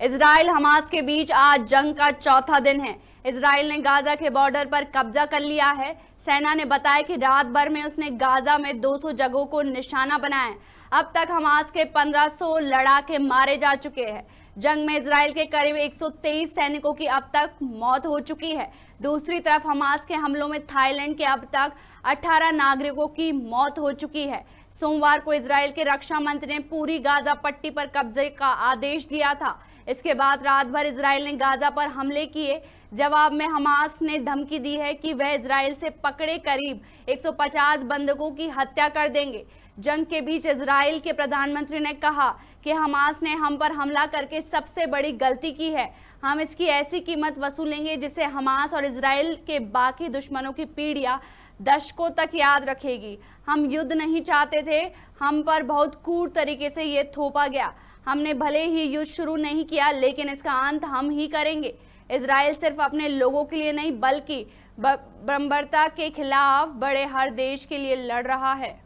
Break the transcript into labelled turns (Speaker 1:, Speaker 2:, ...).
Speaker 1: Israel Hamas के बीच आज जंग का चौथा दिन है। इसराइल ने गाजा के बॉर्डर पर कब्जा कर लिया है। सेना ने बताया कि रात भर में उसने गाजा में 200 जगहों को निशाना बनाया। अब तक हमास के 1500 लड़ाके मारे जा चुके हैं। जंग में इसराइल के करीब 123 सैनिकों की अब तक मौत हो चुकी है। दूसरी तरफ़ हमास के हमलों में थाईलैंड के अब तक 18 नागरिकों की मौत हो चुकी है। सोमवार को इसराइल के रक्षा मंत्री ने पूरी गाजा पट्टी पर कब्जे का आदेश दिया था। इसके बाद रात भर इसराइल ने गाजा पर हमले किए। जवाब में हमास ने धमकी दी है कि वह इसराइल से पकड़े करीब 150 बंधकों की हत्या कर देंगे। जंग के बीच इसराइल के प्रधानमंत्री ने कहा कि हमास ने हम पर हमला करके सबसे बड़ी गलती की है। हम इसकी ऐसी कीमत वसूलेंगे जिसे हमास और इसराइल के बाकी दुश्मनों की पीढ़ियाँ दशकों तक याद रखेगी। हम युद्ध नहीं चाहते थे हम पर बहुत क्रूर तरीके से ये थोपा गया। हमने भले ही युद्ध शुरू नहीं किया, लेकिन इसका अंत हम ही करेंगे। इसराइल सिर्फ़ अपने लोगों के लिए नहीं, बल्कि बर्बरता के खिलाफ बड़े हर देश के लिए लड़ रहा है।